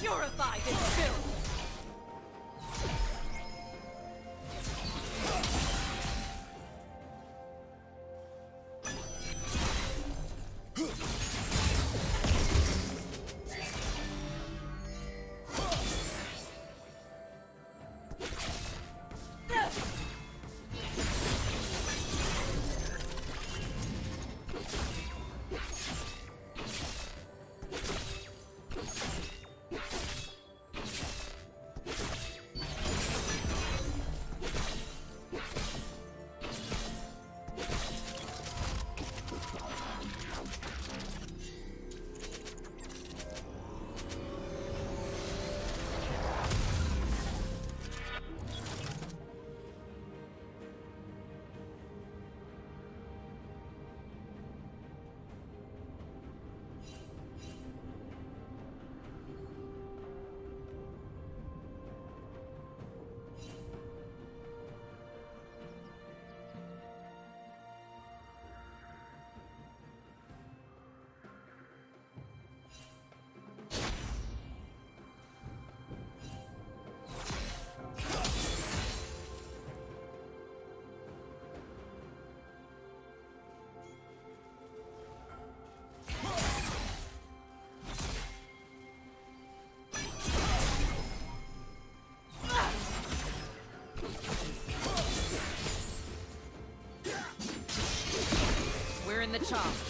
Purify this filth! In the chop.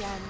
Before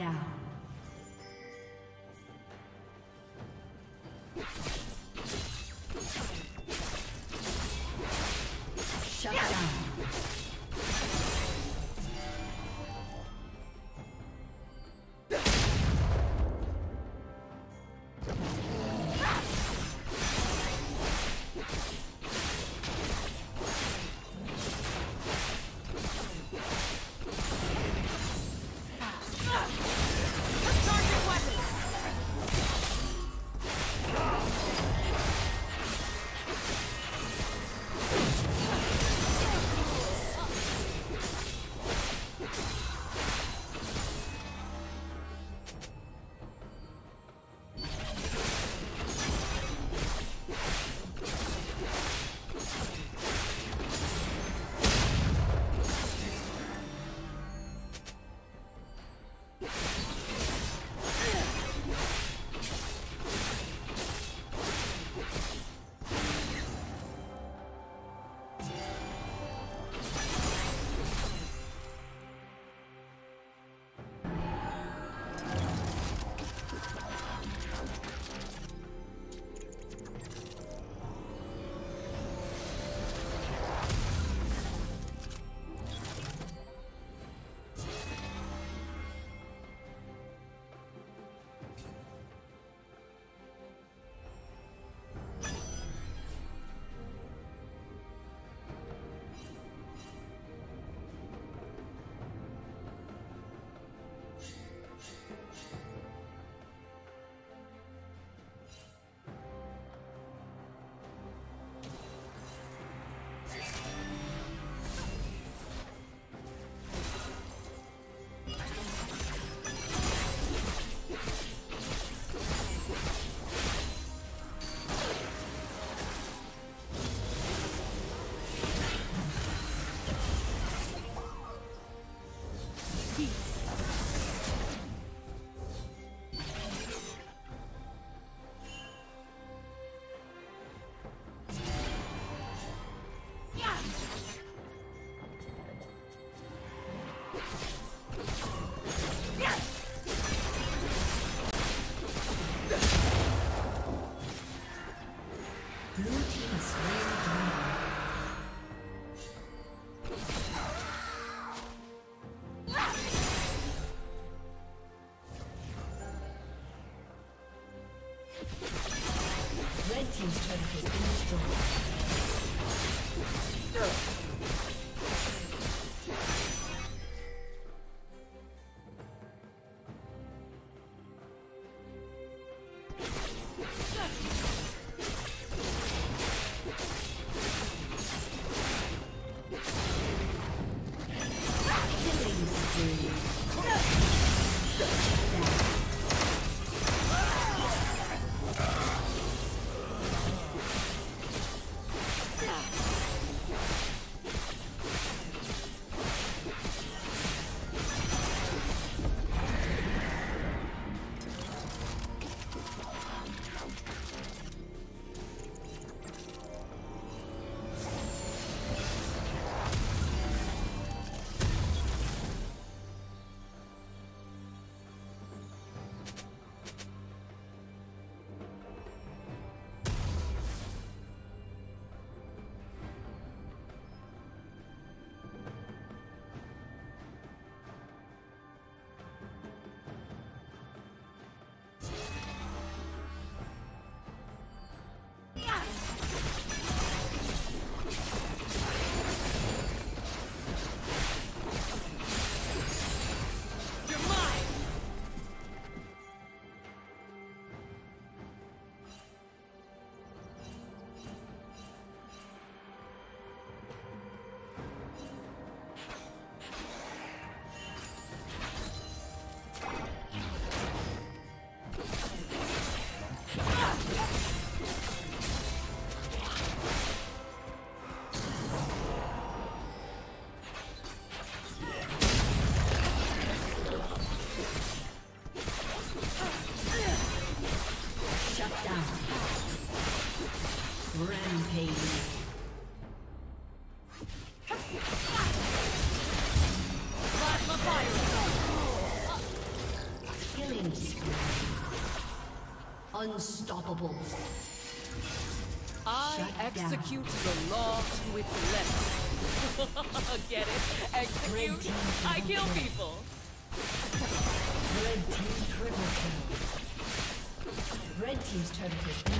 Down. Unstoppable. I Shut down. execute the law to its letter. Get it? Execute. I kill kill. people. Red team triple kill. Red team's turret has been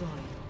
Destroyed.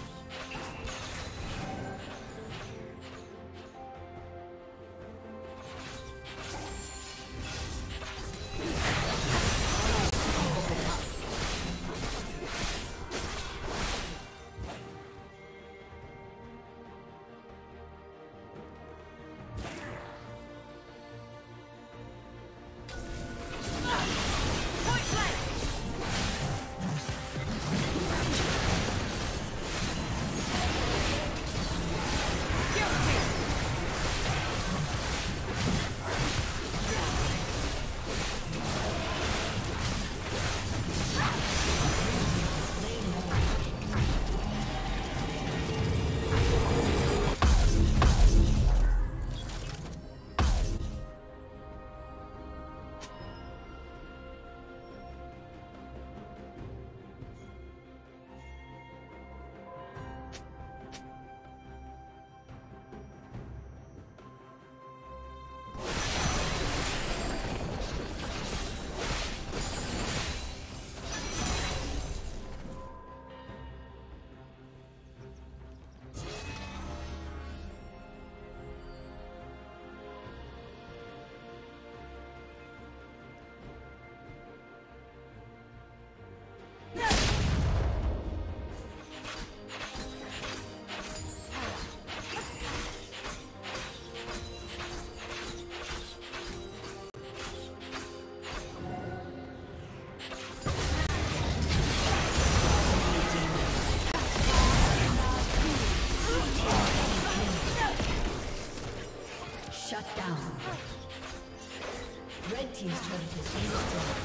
Team's turret has been destroyed.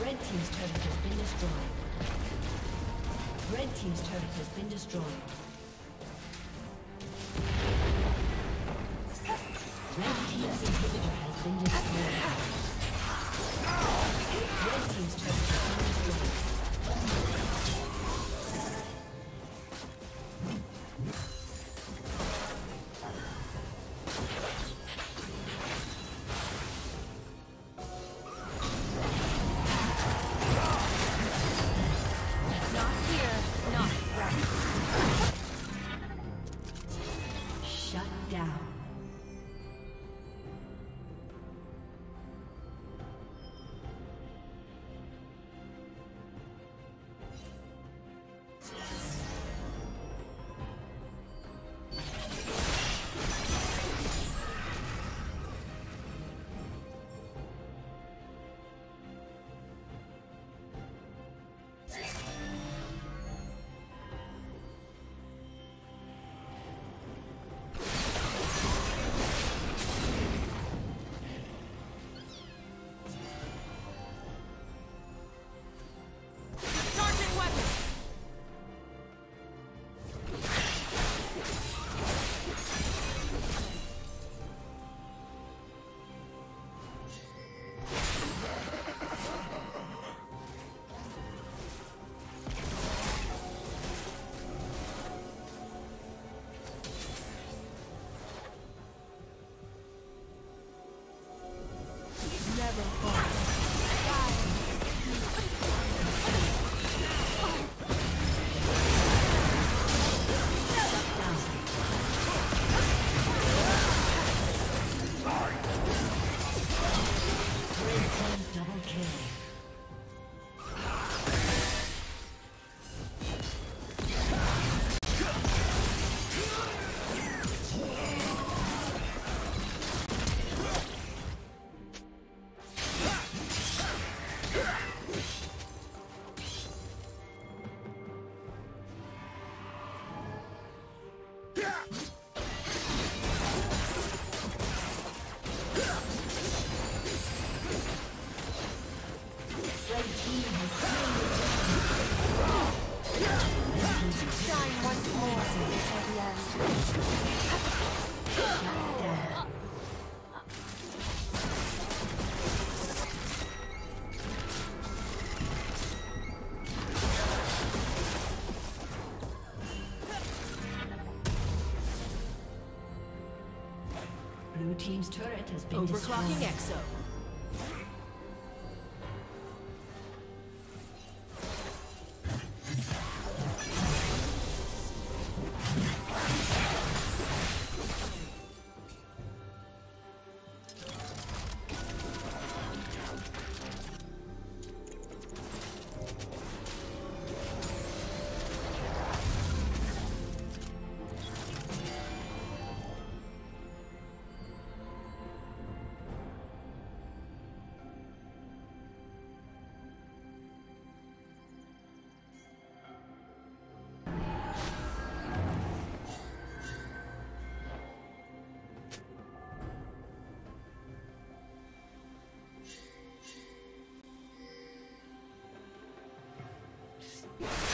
Red team's turret has been destroyed. Red team's turret has been destroyed. Red team's inhibitor been destroyed. Turret has been Overclocking destroyed. Exo. You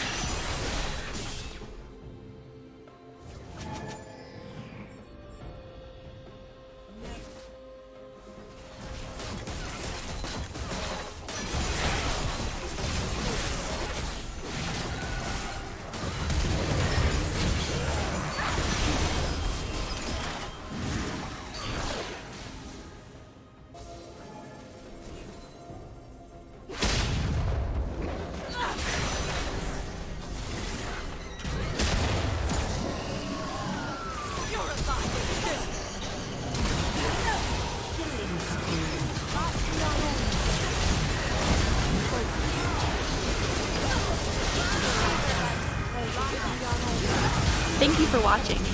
watching.